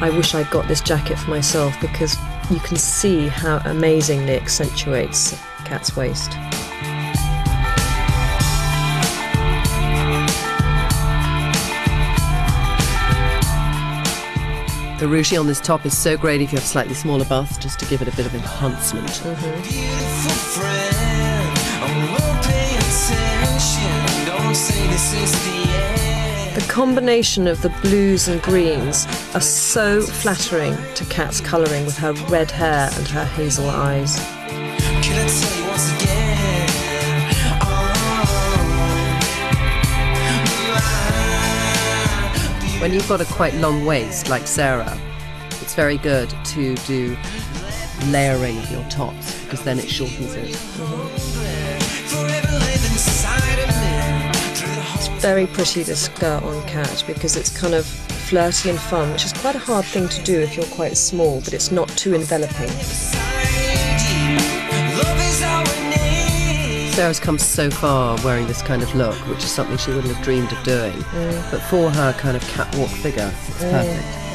I wish I'd got this jacket for myself because you can see how amazingly accentuates Kat's waist. The ruching on this top is so great if you have slightly smaller bust, just to give it a bit of enhancement. Beautiful combination of the blues and greens are so flattering to Kat's colouring with her red hair and her hazel eyes. Can I tell you once again? When you've got a quite long waist like Sarah, it's very good to do layering of your tops because then it shortens it. Forever Very pretty this skirt on Kat, because it's kind of flirty and fun, which is quite a hard thing to do if you're quite small, but it's not too enveloping. Love is all. Sarah's come so far wearing this kind of look, which is something she wouldn't have dreamed of doing. Mm. But for her kind of catwalk figure, it's mm. perfect.